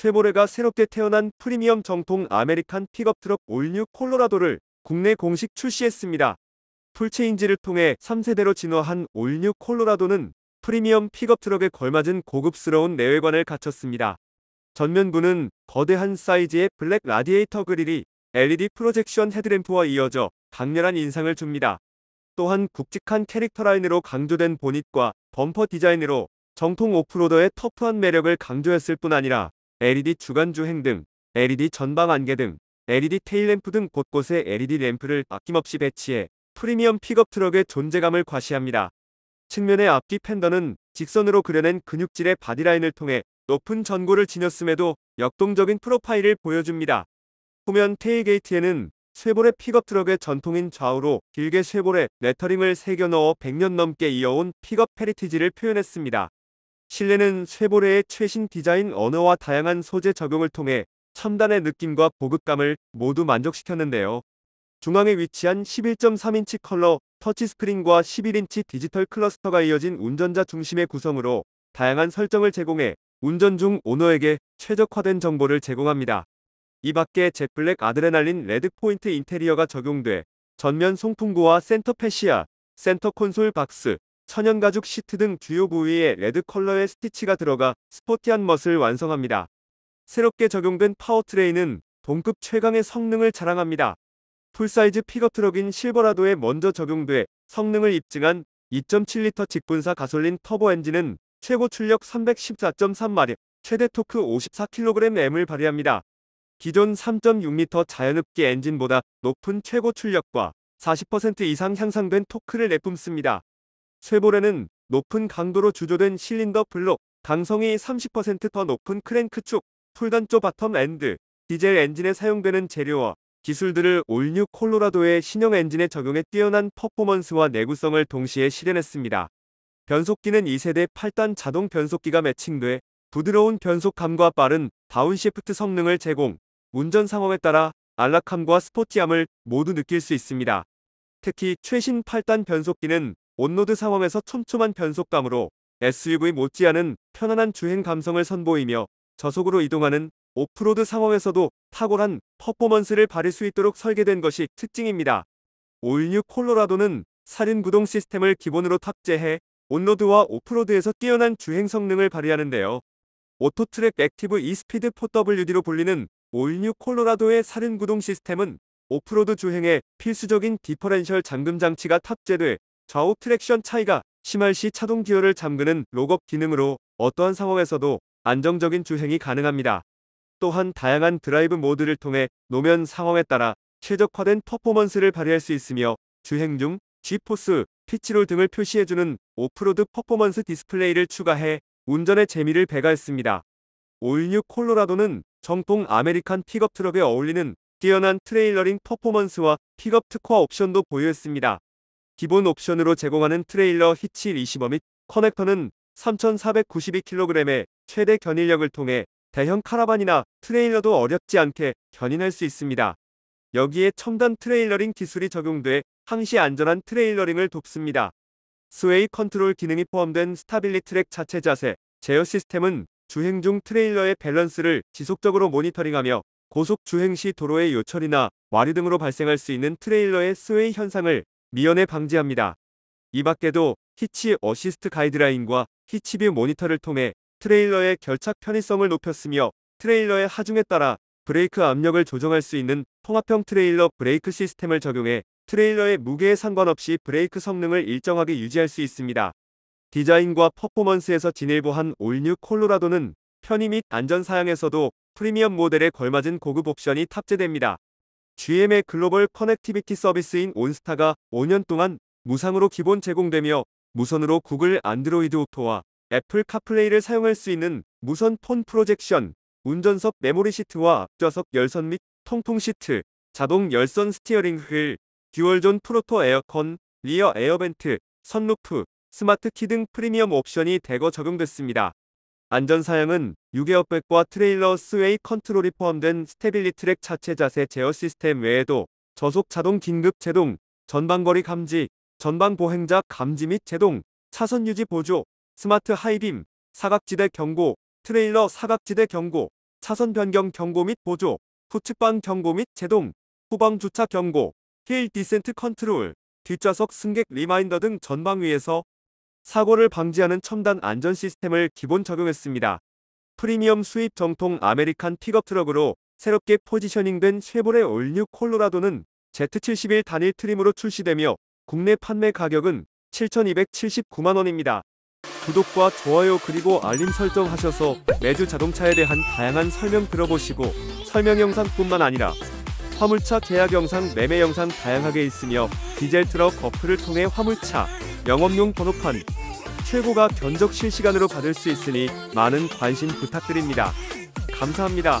쉐보레가 새롭게 태어난 프리미엄 정통 아메리칸 픽업 트럭 all new 콜로라도를 국내 공식 출시했습니다. full change를 통해 3세대로 진화한 all new 콜로라도는 프리미엄 픽업 트럭에 걸맞은 고급스러운 내외관을 갖췄습니다. 전면부는 거대한 사이즈의 블랙 라디에이터 그릴이 LED 프로젝션 헤드램프와 이어져 강렬한 인상을 줍니다. 또한 굵직한 캐릭터 라인으로 강조된 보닛과 범퍼 디자인으로 정통 off-roader의 터프한 매력을 강조했을 뿐 아니라 LED 주간 주행등, LED 전방 안개등, LED tail lamp 등 곳곳에 LED 램프를 아낌없이 배치해 프리미엄 픽업 트럭의 존재감을 과시합니다. 측면의 앞뒤 펜더는 직선으로 그려낸 근육질의 body line을 통해 높은 전고를 지녔음에도 역동적인 profile을 보여줍니다. 후면 tailgate에는 쉐보레 픽업 트럭의 전통인 좌우로 길게 쉐보레 lettering을 새겨 넣어 100년 넘게 이어온 픽업 heritage를 표현했습니다. 실내는 쉐보레의 최신 디자인 언어와 다양한 소재 적용을 통해 첨단의 느낌과 고급감을 모두 만족시켰는데요. 중앙에 위치한 11.3인치 컬러 touch screen과 11인치 디지털 cluster가 이어진 운전자 중심의 구성으로 다양한 설정을 제공해 운전 중 오너에게 최적화된 정보를 제공합니다. 이 밖에 jet black adrenaline red 포인트 인테리어가 적용돼 전면 송풍구와 center fascia, center console 박스, 천연 가죽 시트 등 주요 부위에 레드 컬러의 스티치가 들어가 sporty한 멋을 완성합니다. 새롭게 적용된 powertrain은 동급 최강의 성능을 자랑합니다. full-size 픽업 트럭인 실버라도에 먼저 적용돼 성능을 입증한 2.7리터 직분사 가솔린 터보 엔진은 최고 출력 314.3마력, 최대 토크 54kgm을 발휘합니다. 기존 3.6리터 자연흡기 엔진보다 높은 최고 출력과 40% 이상 향상된 토크를 내뿜습니다. 쉐보레는 높은 강도로 주조된 실린더 블록, 강성이 30%더 높은 크랭크 축, full단조 bottom end, 디젤 엔진에 사용되는 재료와 기술들을 all new 콜로라도의 신형 엔진에 적용해 뛰어난 퍼포먼스와 내구성을 동시에 실현했습니다. 변속기는 2세대 8단 자동 변속기가 매칭돼 부드러운 변속감과 빠른 downshift 성능을 제공, 운전 상황에 따라 안락함과 sporty함을 모두 느낄 수 있습니다. 특히 최신 8단 변속기는 on-road 상황에서 촘촘한 변속감으로 SUV 못지않은 편안한 주행 감성을 선보이며 저속으로 이동하는 오프로드 상황에서도 탁월한 퍼포먼스를 발휘할 수 있도록 설계된 것이 특징입니다. all new 콜로라도는 살인 구동 시스템을 기본으로 탑재해 on-road와 off-road에서 뛰어난 주행 성능을 발휘하는데요. AutoTrac active 2 speed 4WD로 불리는 all new 콜로라도의 살인 구동 시스템은 오프로드 주행에 필수적인 differential 잠금 장치가 탑재돼 좌우 traction 차이가 심할 시 차동 기어를 잠그는 lock-up 기능으로 어떠한 상황에서도 안정적인 주행이 가능합니다. 또한 다양한 drive mode를 통해 노면 상황에 따라 최적화된 퍼포먼스를 발휘할 수 있으며 주행 중 G-force, pitch, roll 등을 표시해주는 off-road performance display를 추가해 운전의 재미를 배가했습니다. all new 콜로라도는 정통 아메리칸 픽업 트럭에 어울리는 뛰어난 trailering 퍼포먼스와 픽업 특화 옵션도 보유했습니다. 기본 옵션으로 제공하는 트레일러 hitch receiver 및 커넥터는 3,492kg의 최대 견인력을 통해 대형 카라반이나 트레일러도 어렵지 않게 견인할 수 있습니다. 여기에 첨단 trailering 기술이 적용돼 항시 안전한 trailering을 돕습니다. sway control 기능이 포함된 StabiliTrak 차체 자세 제어 시스템은 주행 중 트레일러의 밸런스를 지속적으로 monitoring하며 고속 주행 시 도로의 요철이나 와류 등으로 발생할 수 있는 트레일러의 sway 현상을 미연에 방지합니다. 이 밖에도 hitch assist guideline과 hitch view 모니터를 통해 트레일러의 결착 편의성을 높였으며 트레일러의 하중에 따라 브레이크 압력을 조정할 수 있는 통합형 트레일러 브레이크 시스템을 적용해 트레일러의 무게에 상관없이 브레이크 성능을 일정하게 유지할 수 있습니다. 디자인과 퍼포먼스에서 진일보한 all new 콜로라도는 편의 및 안전 사양에서도 프리미엄 모델에 걸맞은 고급 옵션이 탑재됩니다. GM의 글로벌 connectivity 서비스인 온스타가 5년 동안 무상으로 기본 제공되며 무선으로 구글 안드로이드 오토와 애플 카플레이를 사용할 수 있는 무선 phone projection, 운전석 메모리 시트와 앞좌석 열선 및 통풍 시트, 자동 열선 steering wheel, dual zone full auto 에어컨, rear air vent, 선루프, smart key 등 프리미엄 옵션이 대거 적용됐습니다. 안전사양은 6에어백과 트레일러 sway control이 포함된 StabiliTrak 차체 자세 제어 시스템 외에도 저속 자동 긴급 제동, 전방거리 감지, 전방 보행자 감지 및 제동, 차선 유지 보조, smart high beam, 사각지대 경고, 트레일러 사각지대 경고, 차선 변경 경고 및 보조, 후측방 경고 및 제동, 후방 주차 경고, hill descent control, 뒷좌석 승객 reminder 등 전방위에서 사고를 방지하는 첨단 안전 시스템을 기본 적용했습니다. 프리미엄 수입 정통 아메리칸 픽업 트럭으로 새롭게 positioning된 쉐보레 all new 콜로라도는 Z71 단일 trim으로 출시되며 국내 판매 가격은 7,279만 원입니다. 구독과 좋아요 그리고 알림 설정하셔서 매주 자동차에 대한 다양한 설명 들어보시고 설명 영상뿐만 아니라 화물차 계약 영상, 매매 영상 다양하게 있으며 디젤 트럭 어플을 통해 화물차 영업용 번호판 최고가 견적 실시간으로 받을 수 있으니 많은 관심 부탁드립니다. 감사합니다.